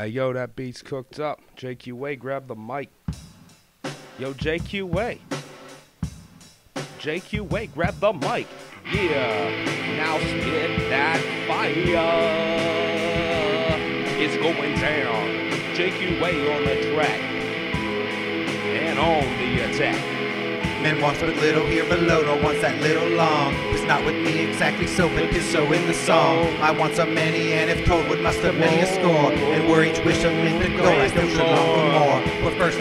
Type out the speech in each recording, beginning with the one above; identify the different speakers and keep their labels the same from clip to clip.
Speaker 1: Hey, yo, that beat's cooked up. JQA, grab the mic. Yo, JQA. JQA, grab the mic. Yeah, now spit that fire. It's going down. JQA on the track and on the attack.
Speaker 2: Man wants but little here below, no wants that little long. It's not with me exactly so, but it's so in the song. I want so many, and if told, would muster many a score. And were each wish of men to go, I still should long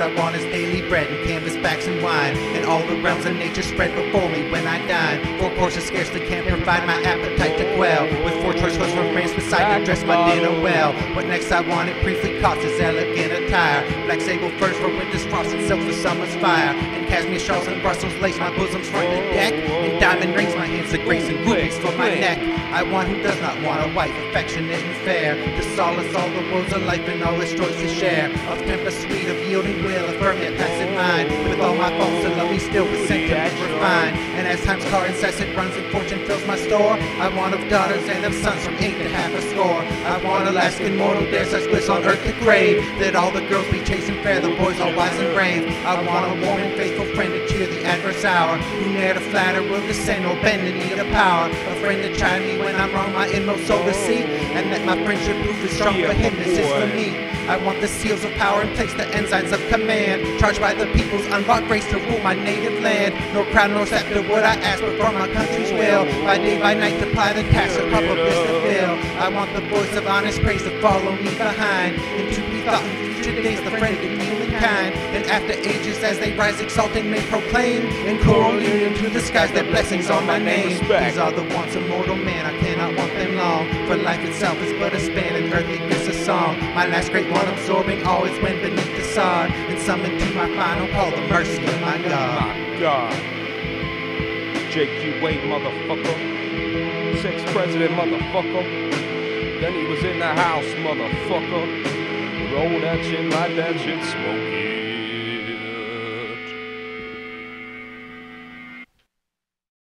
Speaker 2: I want is daily bread and canvas backs and wine. And all the realms of nature spread before me when I dine. Four courses scarcely can provide my appetite to quell. With four choice clothes from France beside me dress my dinner well. What next I want, it briefly costs is elegant attire. Black sable furs for winter's frost and silk for summer's fire. And cashmere shawls and Brussels lace, my bosom's front the deck. And diamond rings, my hands of grace and rubies for my neck. I want who does not want a wife, affectionate and fair. To solace all the woes of life and all its joys to share. Of temper sweet, of yielding will, of yet passive mind. With all my faults to love me still with sentiments refined. And as time's car incessant runs and fortune fills my store, I want of daughters and of sons from eight to half a score. I want Alaskan mortal dare such bliss on earth to crave. That all the girls be chaste and fair, the boys all wise and brave. I want a warm and faithful friend to cheer the adverse hour. Who ne'er to flatter will descend or bend in need of power. A friend to chide me when I'm wrong, my inmost soul to see. And that my friendship proof is strong for him, this is for me. I want the seals of power and place the ensigns of command. Charged by the people's unbought grace to rule my native land. No crown nor scepter would I ask, but from my country's will. By day, by night, to ply the task of proper bliss to fill. I want the voice of honest praise to follow me behind. And to be thought in future days, the friend of humankind. And after ages, as they rise exalting, may proclaim in choral union to the skies their blessings on my name.
Speaker 1: Respect.
Speaker 2: These are the wants of mortal man, I cannot want them long. For life itself is but a span, and earthliness a song. My last great one absorbing always went beneath the sod. And summoned to my final call the mercy of my God.
Speaker 1: My God. JQA, motherfucker. Sixth president, motherfucker. Then he was in the house, motherfucker. Roll that shit, light that shit, smoke it.